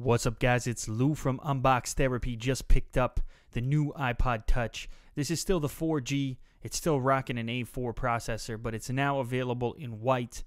What's up, guys? It's Lou from Unbox Therapy. Just picked up the new iPod Touch. This is still the 4G. It's still rocking an A4 processor, but it's now available in white.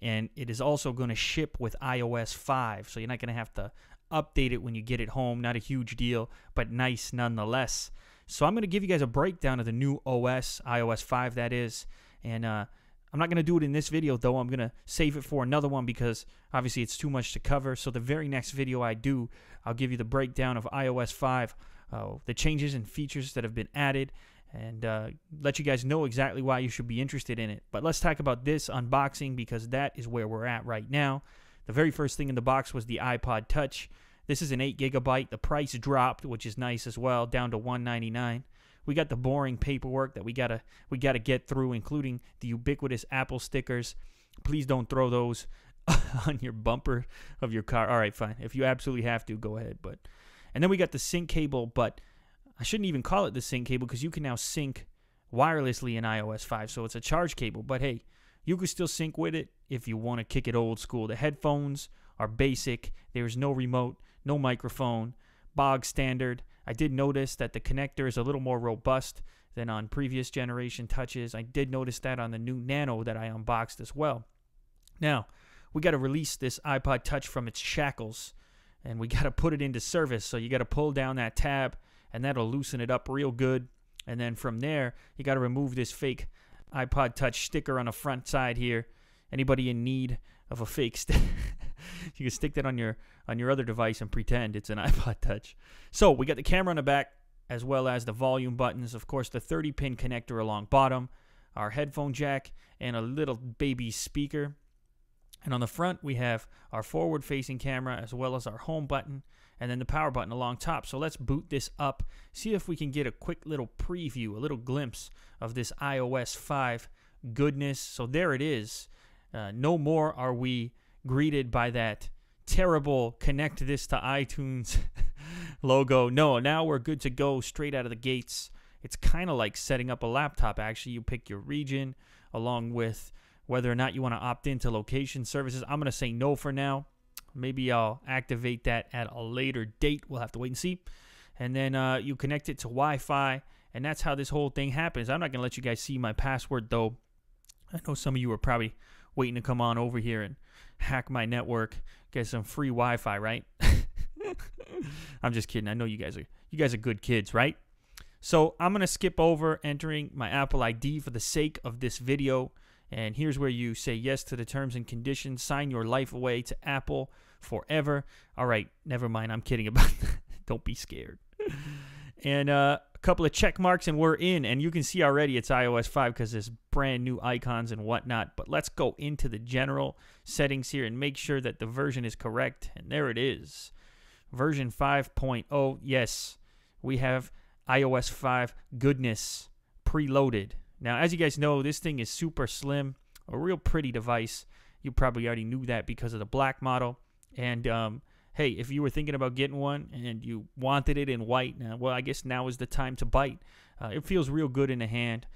And it is also going to ship with iOS 5. So you're not going to have to update it when you get it home. Not a huge deal, but nice nonetheless. So I'm going to give you guys a breakdown of the new OS, iOS 5 that is. And uh, I'm not going to do it in this video, though. I'm going to save it for another one because obviously it's too much to cover. So the very next video I do, I'll give you the breakdown of iOS 5, uh, the changes and features that have been added, and uh, let you guys know exactly why you should be interested in it. But let's talk about this unboxing because that is where we're at right now. The very first thing in the box was the iPod Touch. This is an 8 gigabyte. The price dropped, which is nice as well, down to 199 we got the boring paperwork that we gotta we gotta get through, including the ubiquitous Apple stickers. Please don't throw those on your bumper of your car. All right, fine. If you absolutely have to, go ahead. But and then we got the sync cable, but I shouldn't even call it the sync cable because you can now sync wirelessly in iOS 5. So it's a charge cable. But hey, you can still sync with it if you want to kick it old school. The headphones are basic. There's no remote, no microphone, bog standard. I did notice that the connector is a little more robust than on previous generation touches. I did notice that on the new Nano that I unboxed as well. Now, we got to release this iPod Touch from its shackles and we got to put it into service. So you got to pull down that tab and that'll loosen it up real good. And then from there, you got to remove this fake iPod Touch sticker on the front side here. Anybody in need of a fake sticker? you can stick that on your on your other device and pretend it's an iPod Touch. So we got the camera on the back as well as the volume buttons. Of course, the 30 pin connector along bottom, our headphone jack, and a little baby speaker. And on the front, we have our forward facing camera as well as our home button and then the power button along top. So let's boot this up, see if we can get a quick little preview, a little glimpse of this iOS 5 goodness. So there it is. Uh, no more are we greeted by that terrible connect this to iTunes logo. No, now we're good to go straight out of the gates. It's kind of like setting up a laptop, actually. You pick your region along with whether or not you want to opt into location services. I'm going to say no for now. Maybe I'll activate that at a later date. We'll have to wait and see. And then uh, you connect it to Wi Fi, and that's how this whole thing happens. I'm not going to let you guys see my password, though. I know some of you are probably waiting to come on over here and hack my network, get some free Wi-Fi, right? I'm just kidding. I know you guys are you guys are good kids, right? So I'm gonna skip over entering my Apple ID for the sake of this video. And here's where you say yes to the terms and conditions, sign your life away to Apple forever. All right, never mind. I'm kidding about that. Don't be scared. And uh, couple of check marks and we're in. And you can see already it's iOS 5 because there's brand new icons and whatnot. But let's go into the general settings here and make sure that the version is correct. And there it is. Version 5.0. Yes, we have iOS 5 goodness preloaded. Now, as you guys know, this thing is super slim, a real pretty device. You probably already knew that because of the black model. And um, hey, if you were thinking about getting one and you wanted it in white, uh, well, I guess now is the time to bite. Uh, it feels real good in the hand.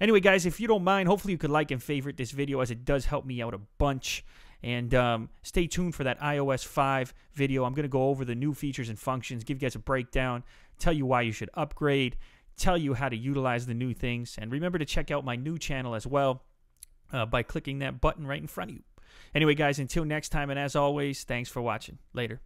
Anyway, guys, if you don't mind, hopefully you could like and favorite this video as it does help me out a bunch. And um, stay tuned for that iOS 5 video. I'm going to go over the new features and functions, give you guys a breakdown, tell you why you should upgrade, tell you how to utilize the new things. And remember to check out my new channel as well uh, by clicking that button right in front of you. Anyway, guys, until next time, and as always, thanks for watching. Later.